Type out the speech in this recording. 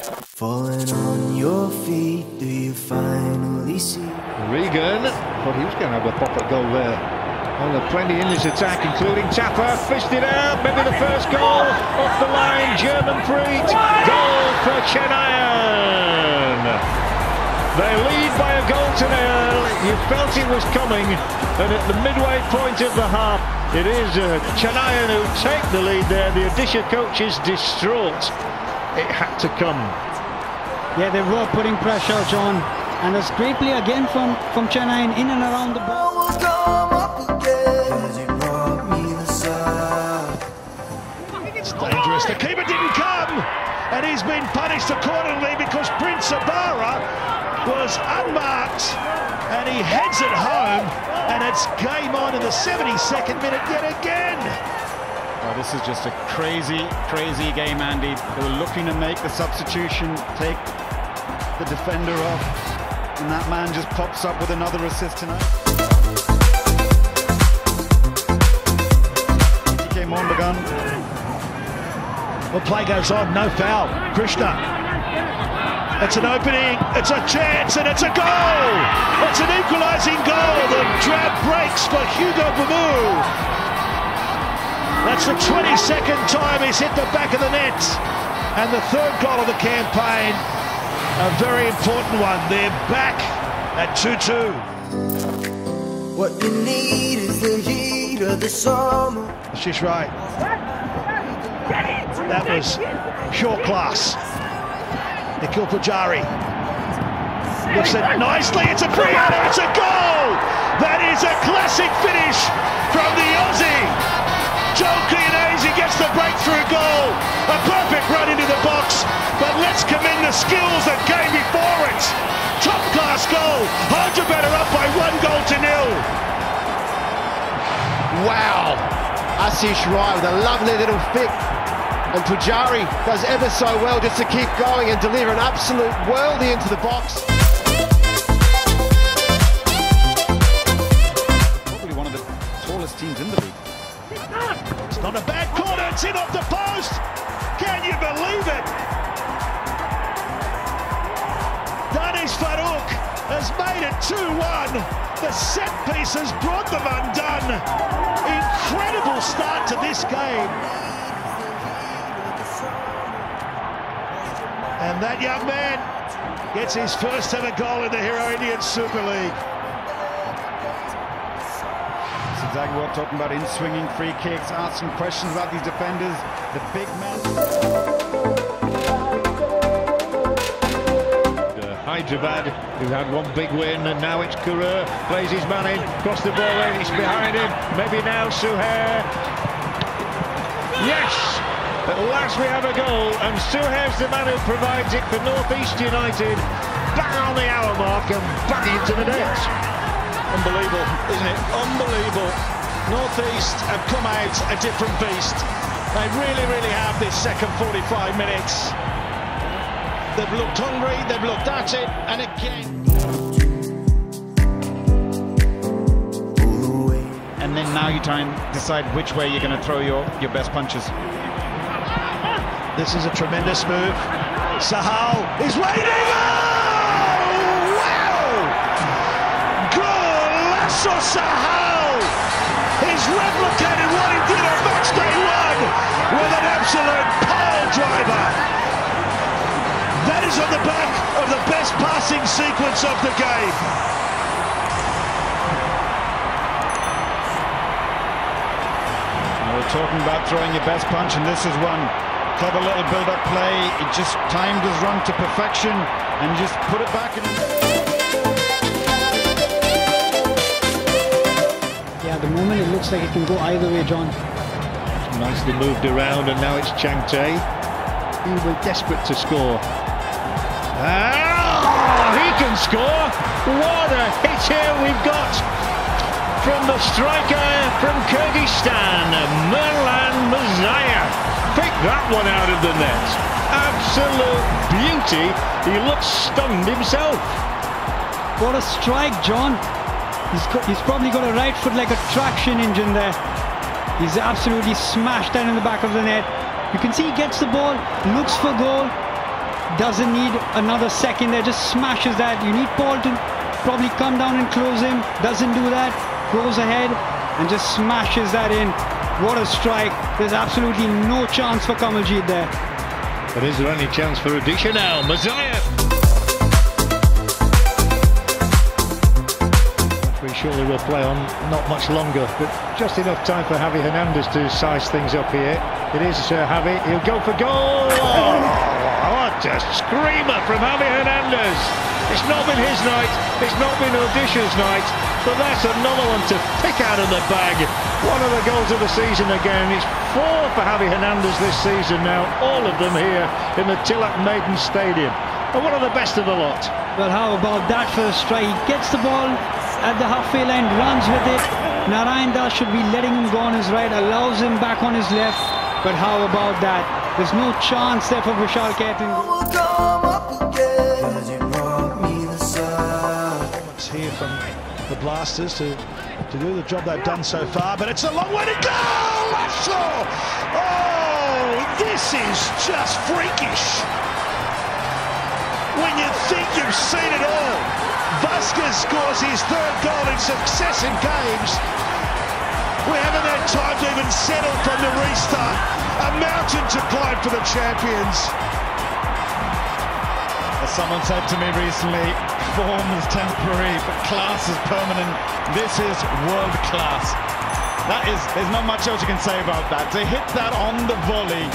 Falling on your feet, do you finally see? Regan thought he was going to have a pop goal there. Well, there plenty in this attack, including Tapper, fished it out, maybe the first goal, off the line, German free, goal for Chennaiyin. They lead by a goal to nil. You felt it was coming, and at the midway point of the half, it is uh, who take the lead there. The Odisha coach is distraught. It had to come. Yeah, they were putting pressure, John. And there's great play again from, from Chennai in and around the ball. will come up again. Cause you brought me the sun. It's dangerous. The keeper didn't come, and he's been punished accordingly because Prince Ibara was unmarked, and he heads it home, and it's game on in the 72nd minute yet again. This is just a crazy, crazy game, Andy. They were looking to make the substitution, take the defender off, and that man just pops up with another assist tonight. He came on the gun. Well, play goes on, no foul. Krishna. It's an opening, it's a chance, and it's a goal! It's an equalising goal. The drab breaks for Hugo Boumous. That's the 22nd time he's hit the back of the net. And the third goal of the campaign, a very important one. They're back at 2 2. What you need is the heat of the summer. Ashish Rai. That was pure class. Nikhil Pujari. Looks it nicely. It's a free header. It's a goal. That is a classic finish from the Aussie. Joel Chianese gets the breakthrough goal. A perfect run into the box. But let's commend the skills that came before it. Top class goal. Hyderabad better up by one goal to nil. Wow! Ashish Rai with a lovely little flick. And Pujari does ever so well just to keep going and deliver an absolute worldie into the box. Probably one of the tallest teams in the league. It's not a bad corner. It's in off the post. Can you believe it? Danish Farooq has made it 2-1. The set piece has brought them undone. Incredible start to this game. And that young man gets his first ever goal in the Hero Indian Super League. Exactly what talking about in swinging free kicks, asking questions about these defenders, the big. Uh, Hyderabad, who had one big win, and now it's Kurur, plays his man in, cross the ball in, it's behind him, maybe now Suhair. Yes! At last we have a goal, and Suhair's the man who provides it for North East United. Bang on the hour mark and bang into the net. Unbelievable, isn't it? Unbelievable. Northeast have come out a different beast. They really, really have this second 45 minutes. They've looked hungry, they've looked at it, and again. And then now you try and decide which way you're going to throw your, your best punches. This is a tremendous move. Sahal is waiting. Golasso Sahal! He's replicated what he did on match day one with an absolute pole driver. That is on the back of the best passing sequence of the game. We're talking about throwing your best punch, and this is one. Clever little build-up play. It just timed his run to perfection and just put it back at the moment it looks like it can go either way, John. Nicely moved around, and now it's Chhangte. He was desperate to score. Ah, he can score! What a hit here we've got from the striker from Kyrgyzstan, Mirlan Murzaev. Pick that one out of the net. Absolute beauty. He looks stunned himself. What a strike, John. He's, he's probably got a right foot like a traction engine there. He's absolutely smashed that in the back of the net. You can see he gets the ball, looks for goal, doesn't need another second there, just smashes that. You need Paul to probably come down and close him, doesn't do that, goes ahead and just smashes that in. What a strike. There's absolutely no chance for Kamaljit there. But is there any chance for Odisha now? Murzaev! We surely will play on not much longer, but just enough time for Javi Hernandez to size things up here. It is uh, Javi, he'll go for goal! Oh, what a screamer from Javi Hernandez! It's not been his night, it's not been Odisha's night, but that's another one to pick out of the bag. One of the goals of the season again. It's four for Javi Hernandez this season now, all of them here in the Tilak Maidan Stadium. And one of the best of the lot. Well, how about that first strike? He gets the ball at the halfway line, runs with it. Narayan Das should be letting him go on his right, allows him back on his left. But how about that? There's no chance there for Vishal. It's here from the Blasters to, to do the job they've done so far, but it's a long way to go! Lasso! Oh, this is just freakish. When you think you've seen it all, Scores his third goal in successive games. We haven't had time to even settle from the restart. A mountain to climb for the champions. As someone said to me recently, form is temporary, but class is permanent. This is world class. That is, there's not much else you can say about that. To hit that on the volley